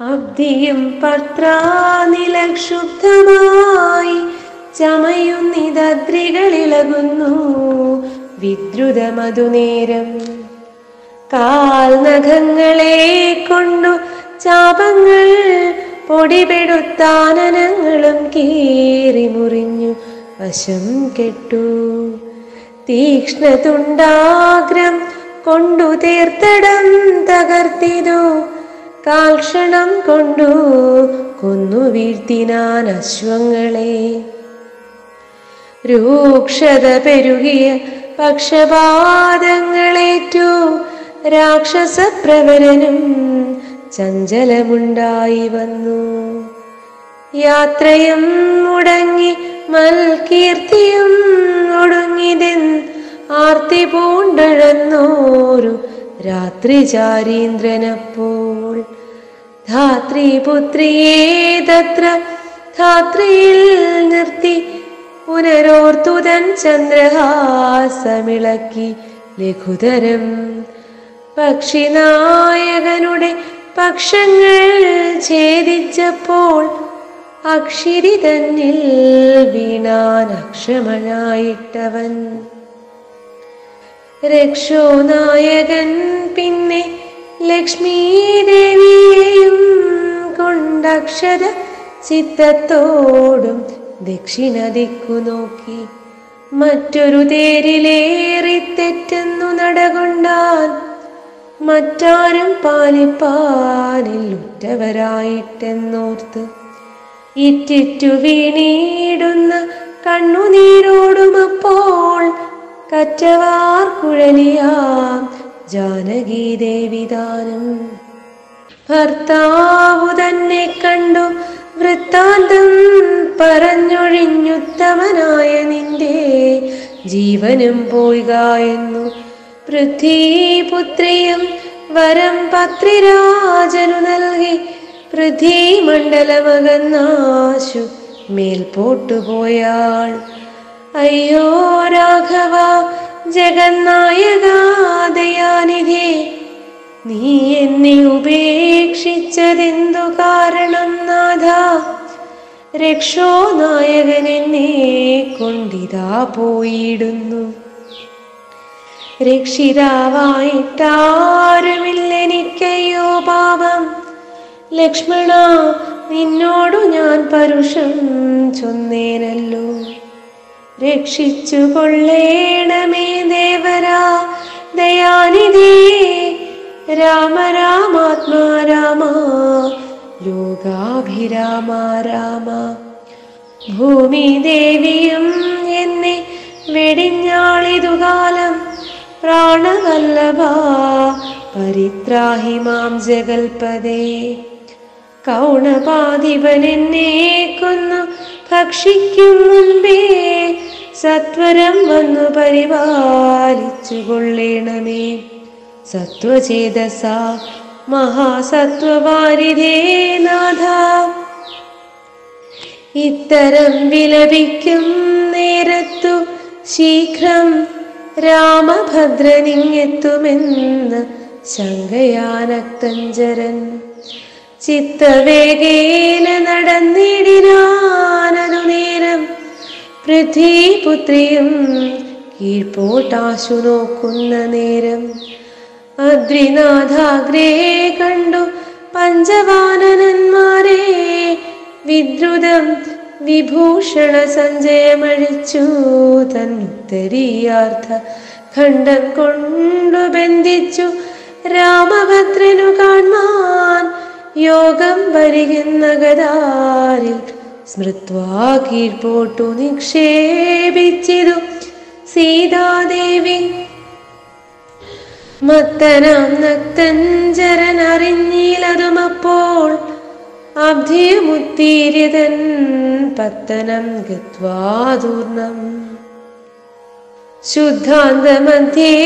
അബ്ദിയും പത്രാനിലക്ഷുബ്ധമായി ചമയുന്നിതദ്രികളിളകുന്നു വിദ്രുതമധുനേരം കാൽനഖങ്ങളെ കൊണ്ടു ചാപങ്ങൾ പൊടിപെടുത്താനനങ്ങളും കീറി മുറിഞ്ഞു വശം കെട്ടു. തീക്ഷ്ണതുണ്ടാഗ്രം കൊണ്ടു തീർത്തടം തകർത്തിതു. കാൽക്ഷണം കൊണ്ടു കൊന്നു വീഴ്ത്തിനാൻ അശ്വങ്ങളെ. രൂക്ഷത പെരുകിയ പക്ഷപാതങ്ങളേറ്റു രാക്ഷസപ്രവരനും ചഞ്ചലമുണ്ടായി വന്നു. യാത്രയും മുടങ്ങി മൽകീർത്തിയും ഒടുങ്ങിതെൻ ആർത്തി പൂണ്ടഴന്നോരു രാത്രിചാരീന്ദ്രനപ്പോൾ ധാത്രിപുത്രിയെ തത്ര ധാത്രിയിൽ നിർത്തി പുനരോർത്തുതൻ ചന്ദ്രഹാസമിളക്കി ലഘുതരം. പക്ഷിനായകനുടെ പക്ഷങ്ങൾ ഛേദിച്ചപ്പോൾ അക്ഷിരി തന്നിൽ വീണാൻ അക്ഷമനായിട്ടവൻ രക്ഷോ നായകൻ പിന്നെ ലക്ഷ്മീദേവിയെയും കൊണ്ടക്ഷര ചിത്തത്തോടും ദക്ഷിണ ദിക്കു നോക്കി. മറ്റൊരു തേരിലേറി തെറ്റെന്നു നടകൊണ്ടാൽ മറ്റാരും പാലിപ്പാനിൽ ഉറ്റവരായിട്ടെന്നോർത്ത്. ഇറ്റിറ്റു വീണീടുന്ന കണ്ണുനീരോടുമപ്പോൾ കറ്റവാർ കുഴലിയാം ജാനകി ദേവിദാനം ഭർത്താവു തന്നെ കണ്ടു വൃത്താന്തം പറഞ്ഞൊഴിഞ്ഞുത്തമനായ നിന്റെ ജീവനും പോയിക എന്നു. പൃഥ്വീപുത്രിയും വരം പത്രിരാജനു നൽകി പൃഥ്വീമണ്ഡലമകന്നാശു മേൽപോട്ടുപോയാൾ. അയ്യോ രാഘവ ജഗന്നായകാദയാനിധേ നീ എന്നെ ഉപേക്ഷിച്ചതെന്തു കാരണം നാഥ? രക്ഷോ നായകൻ എന്നെ കൊണ്ടിതാ പോയിടുന്നു. രക്ഷിതാവായിട്ടാരുമില്ലെനിക്കയ്യോ പാപം. ലക്ഷ്മണ നിന്നോടു ഞാൻ പരുഷം ചൊന്നേനല്ലോ. രക്ഷിച്ചു കൊള്ളേണമേ ദേവരാ ദയാനിധി. രാമ രാമാത്മാ രാമ. ലോകാഭിരാമ രാമ. ഭൂമി ദേവിയും എന്നെ വെടിഞ്ഞാളിതുകാലം പ്രാണവല്ലഭ പരിത്രാഹി മാം ജഗൽപദേ കൗണപാധിപൻ എന്നെ കൊന്നു ഭക്ഷിക്കും മുൻപേ സത്വരം വന്നു പരിപാലിച്ചു കൊള്ളേണമേ സത്വചേതസ മഹാസത്വവാരിധേ നാഥ. ഇത്തരം വിലപിക്കും നേരത്തു ശീഘ്രം രാമഭദ്രനിങ്ങെത്തുമെന്ന് ശങ്കയാനക്തഞ്ചരൻ. ചിത്തവേഗേന നടന്നിടിനാനതു നേരം പൃഥ്വീപുത്രിയും കീഴ്പോട്ടാശു നോക്കുന്ന നേരം. അദ്രിനാഥാഗ്രേ കണ്ടു പഞ്ചവാനന്മാരെ വിദ്രുതം വിഭൂഷണ സഞ്ജയമഴിച്ചു തന്നുത്തരീയാർത്ഥ ഖണ്ഡം കൊണ്ടു ബന്ധിച്ചു രാമഭദ്രനു കാൺമാൻ യോഗം വരികുന്ന ഗതാരിൽ സ്മൃത്വാ കീഴ്പോട്ടു നിക്ഷേപിച്ചിതു സീതാദേവി. മത്തനാം നക്തഞ്ചരൻ അറിഞ്ഞിലതുമപ്പോൾ അബ്ധിയമുത്തീര്യതൻ പത്തനം ഗത്വാദൂർണം ശുദ്ധാന്തമധ്യേ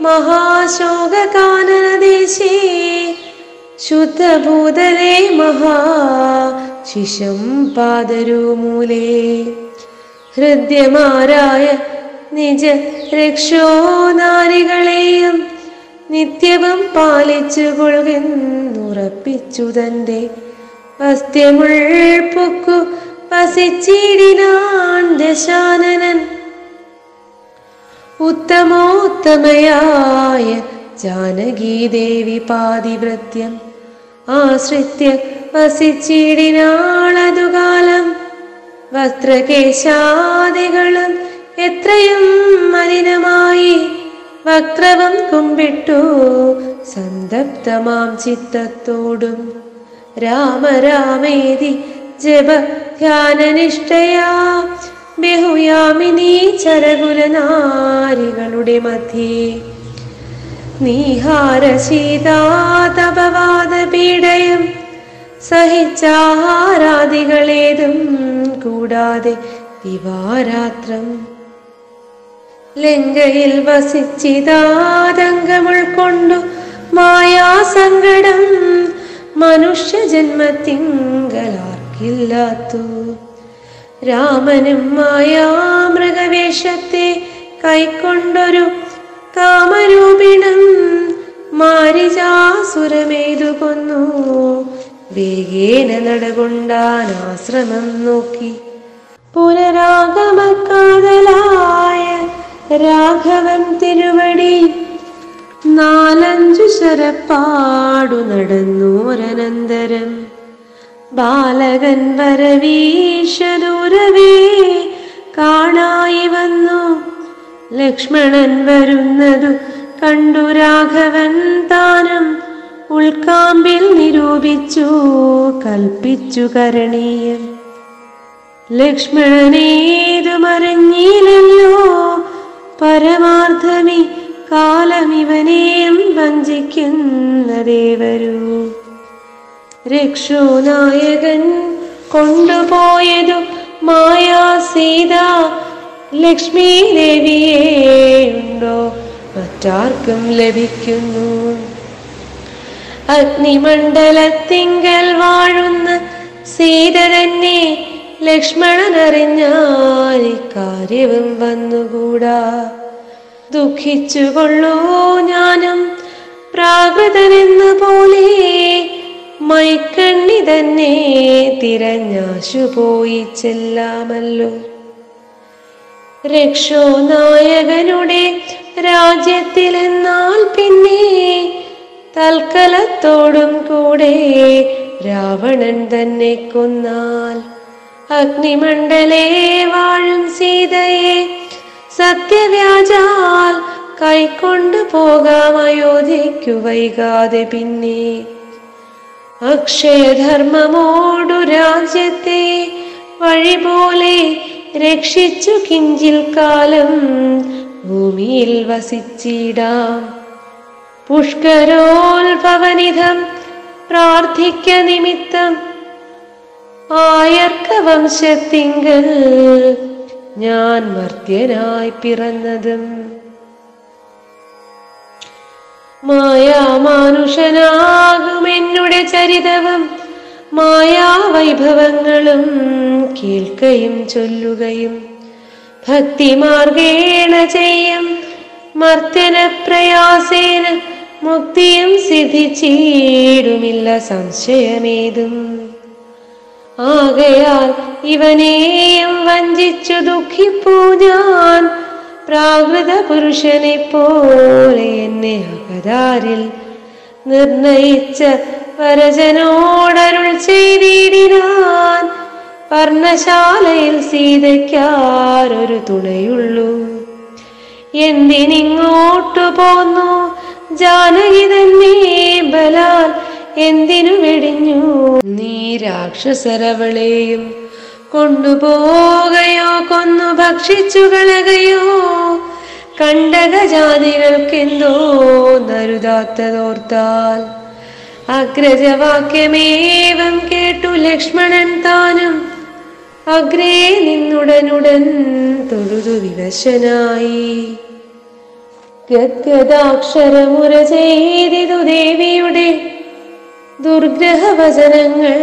മഹാശോകാനനദേശേ ശുദ്ധഭൂതലേ മഹാ ശിശം പാദരൂമൂലേ. ഹൃദ്യമാരായ നിജ രക്ഷോ നാരികളെയും നിത്യവും പാലിച്ചു കൊള്ളുന്നുറപ്പിച്ചു തന്റെ വസ്ത്യമുൾ പൊക്കു വസിച്ചിടിനാൻ ദശാനനൻ. ഉത്തമോത്തമയായ ജാനകീദേവി പാതിവൃത്യം ആശ്രിത്യ വസിച്ചിടിനാളതുകാലം വസ്ത്രകേശാദികളും എത്രയും മലിനമായി വക്രവം കുമ്പിട്ടു സന്തപ്തമാം ചിത്തത്തോടും. രാമരാമേതി ജപ ധ്യാനനിഷ്ഠയാ. ബഹുയാമിനി ചരകുലനാരികളുടെ മധ്യേ നീഹാരശീതാതപവാദ പീഡയം സഹിച്ചാഹാരാദികളേതും കൂടാതെ ദിവാരാത്രം ലങ്കയിൽ വസിച്ചിതാതങ്കം ഉൾക്കൊണ്ടു മായാസങ്കടം മനുഷ്യ ജന്മത്തിങ്കലാർക്കില്ലാത്തു രാമനും മായാമൃഗവേഷത്തെ കൈക്കൊണ്ടൊരു കാമരൂപിണം മാരിജാസുരമേതു കൊന്നു. വേഗേന നടകൊണ്ടാൻ ആശ്രമം നോക്കി. പുനരാഗമക്കാതലായ രാഘവൻ തിരുവടി നാലഞ്ചു ശരപ്പാടു നടന്നോരനന്തരം ബാലകൻ വരവീശദൂരവേ കാണായി വന്നു. ലക്ഷ്മണൻ വരുന്നതു കണ്ടു രാഘവൻ താനം ഉൾക്കാമ്പിൽ നിരൂപിച്ചു കൽപ്പിച്ചു കരണീയർ ലക്ഷ്മണനേതു മറിഞ്ഞില്ലല്ലോ പരമാർത്ഥമി കാലമിവനെയും വഞ്ചിക്കുന്നതേ വരൂ രക്ഷോ നായകൻ കൊണ്ടുപോയതു മായാ ലക്ഷ്മി ദേവിയെ ഉണ്ടോ? മറ്റാർക്കും ലഭിക്കുന്നു. അഗ്നിമണ്ഡലത്തിങ്കൽ വാഴുന്ന സീത തന്നെ ലക്ഷ്മണൻ അറിഞ്ഞാൽ ഇക്കാര്യവും വന്നുകൂടാ. ദുഃഖിച്ചുകൊള്ളൂ ഞാനും പ്രാകൃതനെന്ന പോലെ മൈക്കണ്ണി തന്നെ തിരഞ്ഞാശു പോയി ചെല്ലാമല്ലോ. രക്ഷോ നായകനുടെ രാജ്യത്തിലെന്നാൽ പിന്നെ തൽക്കലത്തോടും കൂടെ രാവണൻ തന്നെ കൊന്നാൽ. അഗ്നിമണ്ഡലേ വാഴും സീതയെ സത്യവ്യാജാൽ കൈക്കൊണ്ടു പോകാം അയോധ്യയ്ക്കു വൈകാതെ പിന്നെ. അക്ഷയധർമ്മമോടു രാജ്യത്തെ വഴി പോലെ രക്ഷിച്ചു കിഞ്ചിൽ കാലം ഭൂമിയിൽ വസിച്ചിടാം. പുഷ്കരോത്ഭവനിധം പ്രാർത്ഥിക്ക നിമിത്തം ആയർക്ക വംശത്തിങ്കൽ ഞാൻ മർത്യനായി പിറന്നതും. മായാമാനുഷനാകും എന്നുടെ ചരിതവും മായാവൈഭവങ്ങളും കേൾക്കയും ചൊല്ലുകയും ഭക്തിമാർഗേണ ചെയ്യും മർത്തന പ്രയാസേന മുക്തിയും സിദ്ധിച്ചിടുമില്ല സംശയമേതും. ആകയാൽ ഇവനെയും വഞ്ചിച്ചു ദുഃഖിപ്പൂ ഞാൻ. പ്രാകൃത പുരുഷനെ പോലെ എന്നെ അകതാരിൽ നിർണയിച്ച വരജനോടരുൾ ചെയ്തിടിനാൻ പർണശാലയിൽ സീതയ്ക്കാരൊരു തുണയുള്ളൂ. എന്തിനിങ്ങോട്ടു പോന്നു? ജാനകി തന്നെ ബലാൽ എന്തിനു വെടിഞ്ഞു? നീ രാക്ഷസരവളെയും കൊണ്ടുപോകയോ കൊന്നു ഭക്ഷിച്ചു കളകയോ? കണ്ടകജാതികൾക്കെന്തോ നരുതാത്തതോർത്താൽ അഗ്രജവാക്യമേവം കേട്ടു ലക്ഷ്മണൻ താനും. അഗ്രേ നിന്നുടനുടൻ തൊഴുതു വിവശനായി. ഗദ്ഗദാക്ഷരമുര ചെയ്തിതു ദേവിയുടെ ദുർഗ്രഹവചനങ്ങൾ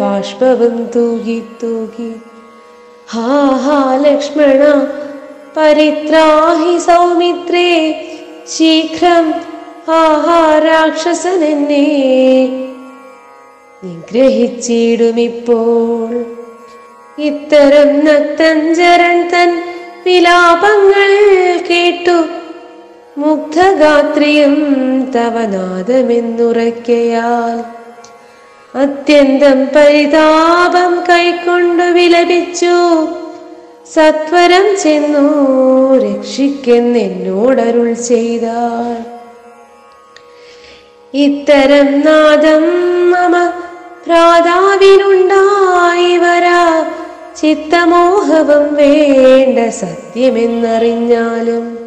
ബാഷ്പവും തൂകി തൂകി. ഹാ ഹാ ലക്ഷ്മണ പരിത്രാഹി സൗമിത്രേ ശീഘ്രം ആഹാ രാക്ഷസൻ എന്നെ നിഗ്രഹിച്ചിടുമിപ്പോൾ. ഇത്തരം നക്തഞ്ചരൻ തൻ വിലാപങ്ങൾ കേട്ടു. മുഗ്ധഗാത്രിയും തവനാദമെന്നുറക്കയാൽ അത്യന്തം പരിതാപം കൈക്കൊണ്ടു വിലപിച്ചു. സത്വരം ചെന്നു രക്ഷിക്കുന്നെന്നോടരുൾ ചെയ്താൾ ഇത്തരം നാദം മമ പ്രാതാവിനുണ്ടായി വരാ. ചിത്തമോഹവും വേണ്ട സത്യമെന്നറിഞ്ഞാലും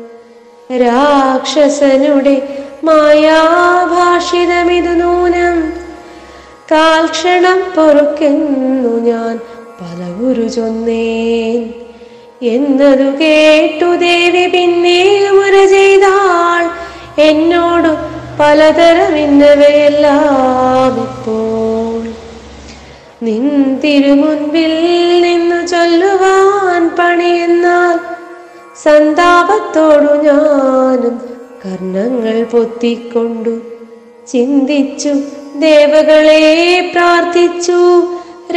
രാക്ഷസനുടെ മായാഭാഷിതമിതു നൂനം. കാൽക്ഷണം പൊറുക്കുന്നു ഞാൻ പലവുരു ചൊന്നേൻ. എന്നതു കേട്ടു ദേവി പിന്നെ മുര ചെയ്താൾ. എന്നോടു പലതരം ഇന്നവയെല്ലാം ഇപ്പോൾ നിൻ തിരുമുൻപിൽ നിന്നു ചൊല്ലുവാൻ പണിയെന്നാൽ സന്താപത്തോടു ഞാനും കർണങ്ങൾ പൊത്തിക്കൊണ്ടു ചിന്തിച്ചു ദേവകളെ പ്രാർത്ഥിച്ചു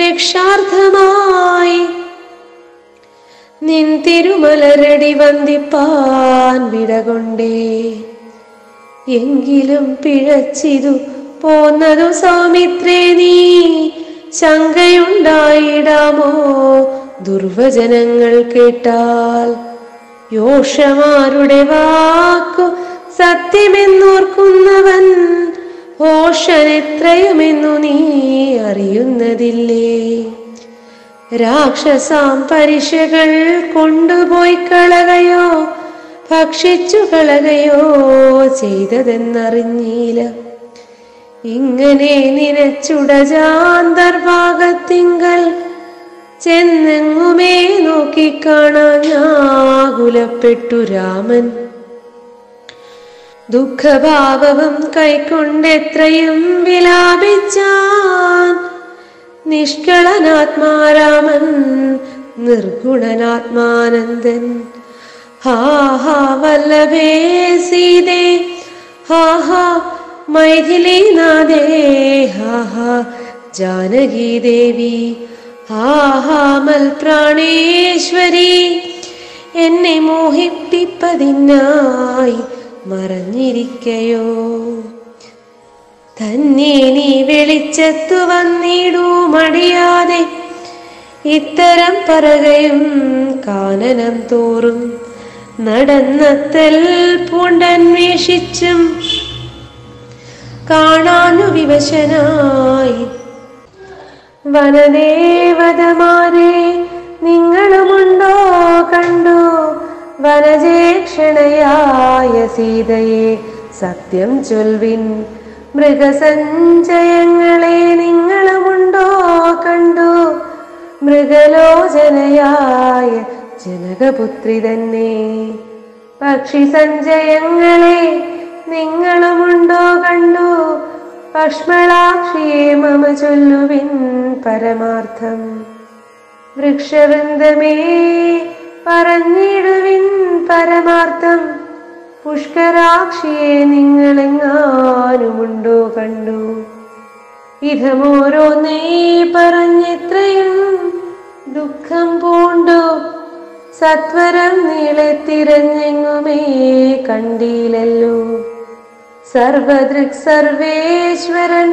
രക്ഷാർത്ഥമായി നിൻ തിരുമലരടി വന്ദിപ്പാൻ വിടകൊണ്ടേ എങ്കിലും പിഴച്ചിതു പോന്നതു സൗമിത്രേ നീ. ശങ്കയുണ്ടായിടാമോ? ദുർവചനങ്ങൾ കേട്ടാൽ യോഷമാരുടെ വാക്കു സത്യമെന്നോർക്കുന്നവൻ ഓഷനെത്രയുമെന്നു നീ അറിയുന്നതില്ലേ? രാക്ഷസാം പരിശകൾ കൊണ്ടുപോയി കളകയോ? ഭക്ഷിച്ചു കളകയോ ചെയ്തതെന്നറിഞ്ഞീല ഇങ്ങനെ നിനച്ചുടജാന്തർഭാഗത്തിങ്കൽ ചെന്നെങ്ങുമേ നോക്കിക്കാണാൻ ഞാകുലപ്പെട്ടു രാമൻ. ദുഃഖഭാവവും കൈക്കൊണ്ടെത്രയും വിലാപിച്ചാൻ നിഷ്കളനാത്മാരാമൻ നിർഗുണനാത്മാനന്ദൻ. സീതേ ഹാ ഹാ മൈഥിലീനാഥേ ഹാ ഹാ ജാനകി ദേവി ഹാ മൽപ്രാണേശ്വരി എന്നെ മോഹിപ്പിപ്പതിനായി മറഞ്ഞിരിക്കയോ? തന്നെ നീ വെളിച്ചത്തു വന്നിടൂ മടിയാതെ ഇത്തരം പറകയും കാനനം തോറും നടന്നത്തൽ പൂണ്ടന്വേഷിച്ചും കാണാനു വിവശനായി വനദേവതമാരെ നിങ്ങളുമുണ്ടോ കണ്ടു? വനജേക്ഷണയായ സീതയെ സത്യം ചൊൽവിൻ മൃഗസഞ്ചയങ്ങളെ നിങ്ങളുമുണ്ടോ കണ്ടു? മൃഗലോചനയായ ജനകപുത്രി തന്നെ പക്ഷി സഞ്ചയങ്ങളെ നിങ്ങളുമുണ്ടോ കണ്ടു? പഷ്മളാക്ഷിയെ മമ ചൊല്ലുവിൻ പരമാർത്ഥം. വൃക്ഷവൃന്ദമേ പറഞ്ഞിടുവിൻ പരമാർത്ഥം. പുഷ്കരാക്ഷിയെ നിങ്ങളെങ്ങാനുമുണ്ടോ കണ്ടു? ഇതമോരോന്നേ പറഞ്ഞെത്രയും ദുഃഖം പൂണ്ടു. സത്വരം നീളെ തിരഞ്ഞെങ്ങുമേ സർവദൃക് സർവേശ്വരൻ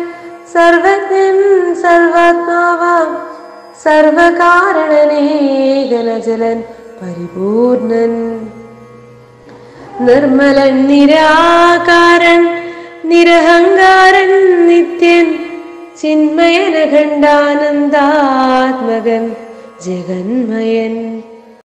സർവജ്ഞൻ സർവാത്മാവാം സർവകാരണനേകനജലൻ പരിപൂർണൻ. നിർമ്മലൻ നിരാകാരൻ നിരഹങ്കാരൻ നിത്യൻ ചിന്മയനഖണ്ഡാനന്ദാത്മകൻ ജഗന്മയൻ.